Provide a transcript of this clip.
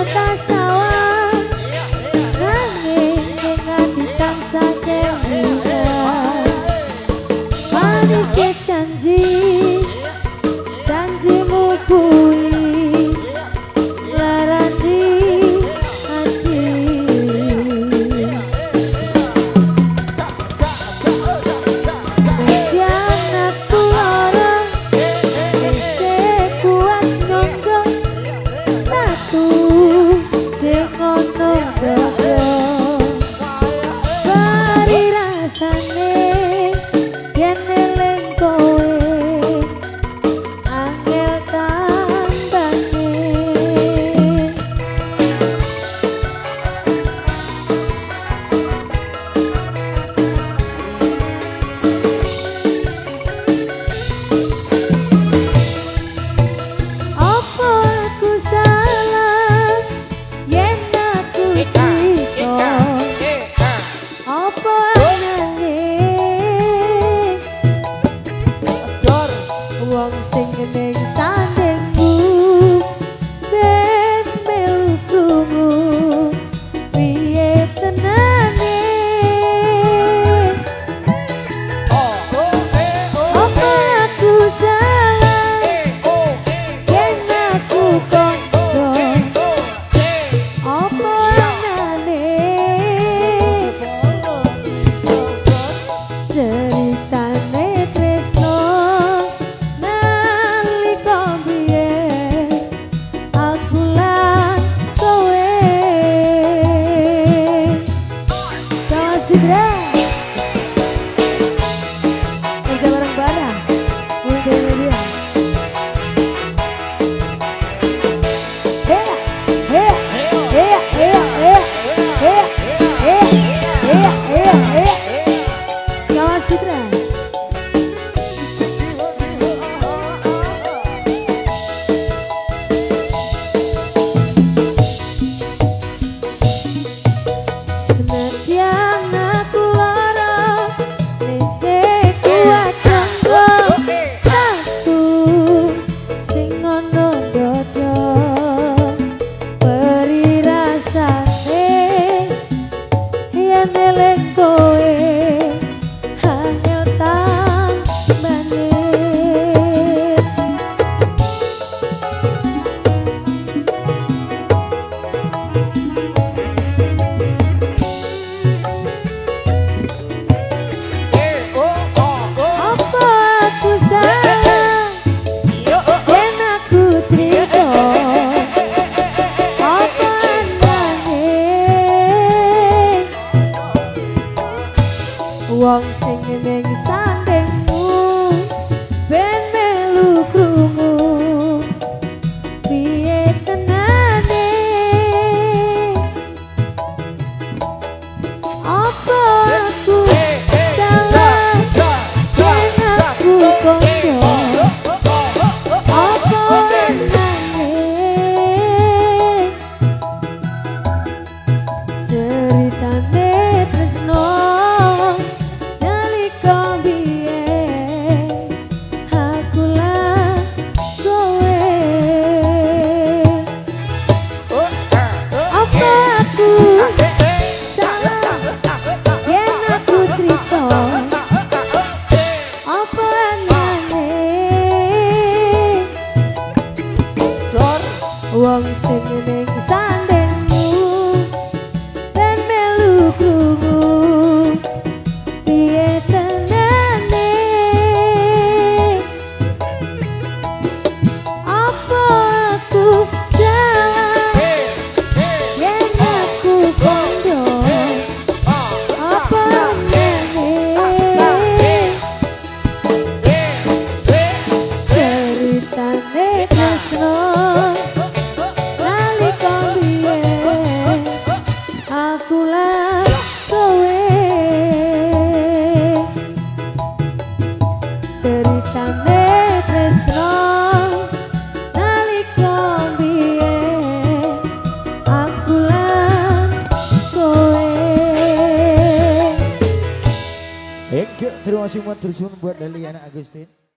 kota Senhor, sabe? mình xa panane. Dor wong sing ning Terima kasih buat Dursun buat Dali anak Agustin.